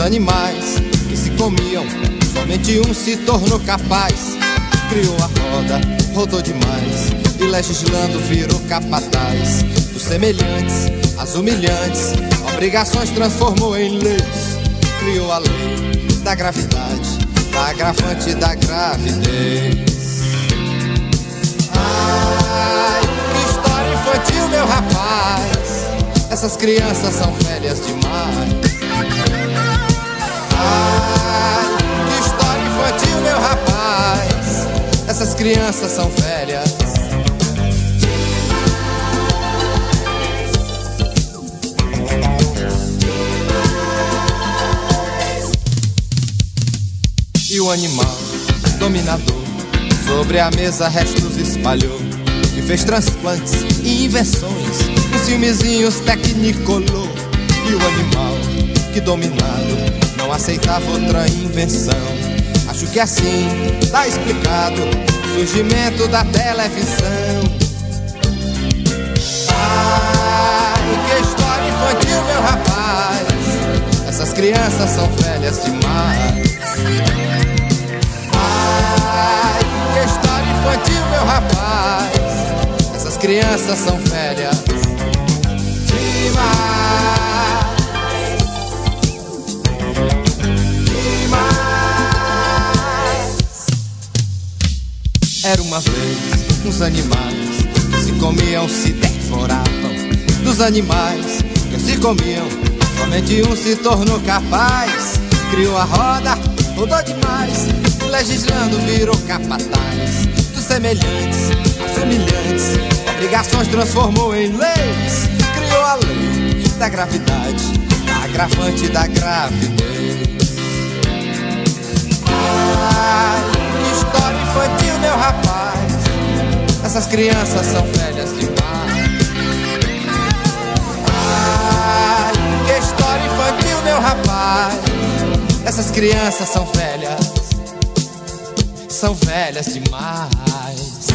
animais que se comiam, somente um se tornou capaz. Criou a roda, rodou demais e legislando virou capataz. Dos semelhantes, as humilhantes, obrigações transformou em leis. Criou a lei da gravidade, da agravante da gravidez. Essas crianças são velhas demais. Ai, que história infantil, meu rapaz. Essas crianças são velhas. E o animal dominador sobre a mesa restos espalhou e fez transplantes e invenções, os filmezinhos tecnicolor. E o animal que dominado não aceitava outra invenção. Acho que assim tá explicado o surgimento da televisão. Ai, que história infantil, meu rapaz. Essas crianças são velhas demais. Ai, que história infantil, meu rapaz. Essas crianças são velhas Era uma vez uns animais que se comiam, se devoravam. Dos animais que se comiam, somente um se tornou capaz. Criou a roda, rodou demais, legislando virou capataz. Dos semelhantes, aos humilhantes, obrigações transformou em leis. Criou a lei da gravidade, da agravante da gravidez. Ai, Essas crianças são velhas demais. Ai, que história infantil, meu rapaz. Essas crianças são velhas, são velhas demais.